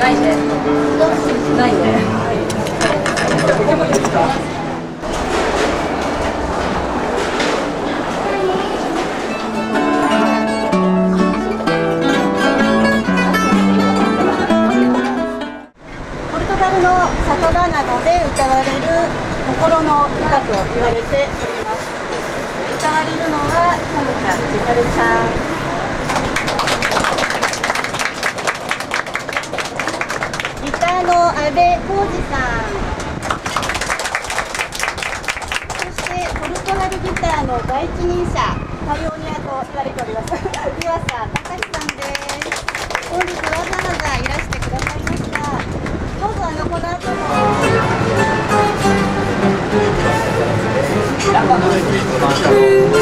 ないねないねポルトガルの里場などで歌われる心の歌と言われております。歌われるのはほのか千春さん。の阿部浩二さん。そしてポルトガルギターの第一人者パイオニアと言われております。湯浅隆さんです。本日わざわざいらしてくださいました。どうぞあのこの後も。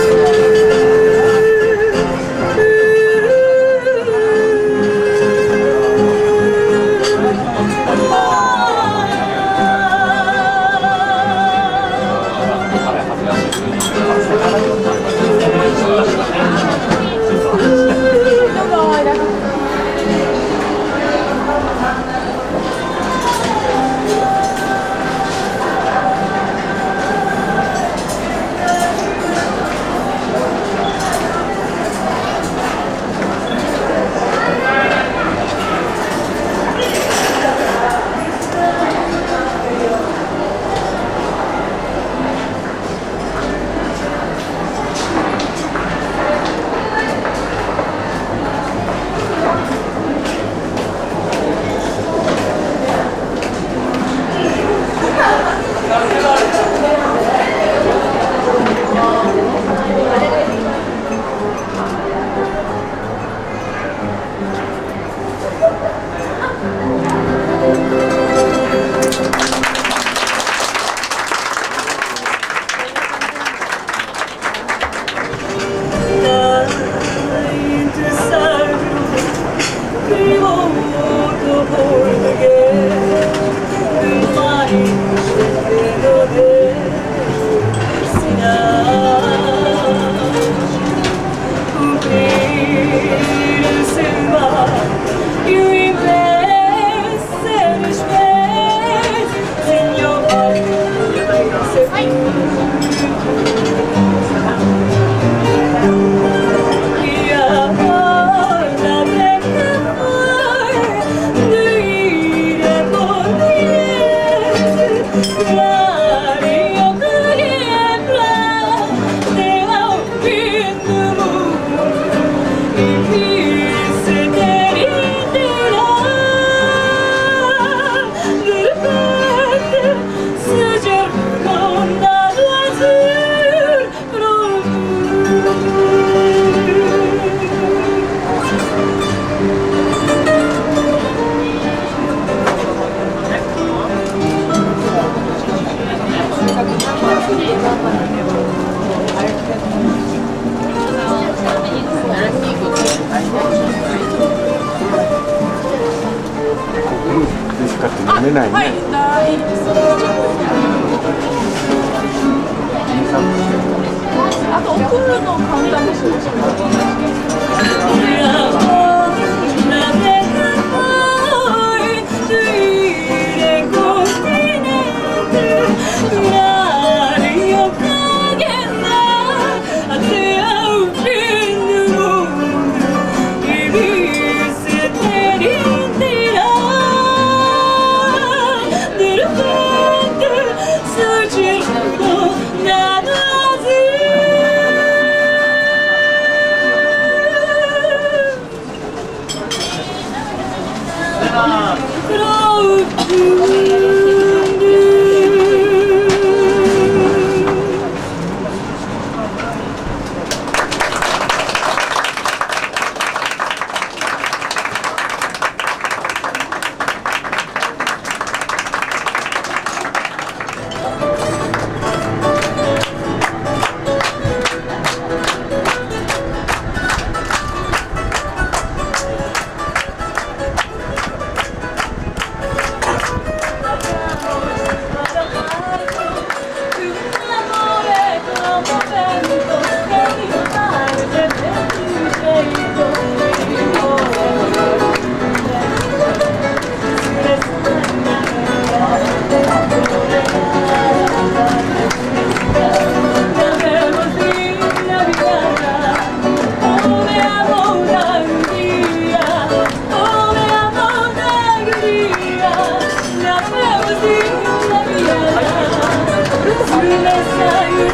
ないね、はい。あと送るのカウンターもそうです you. listen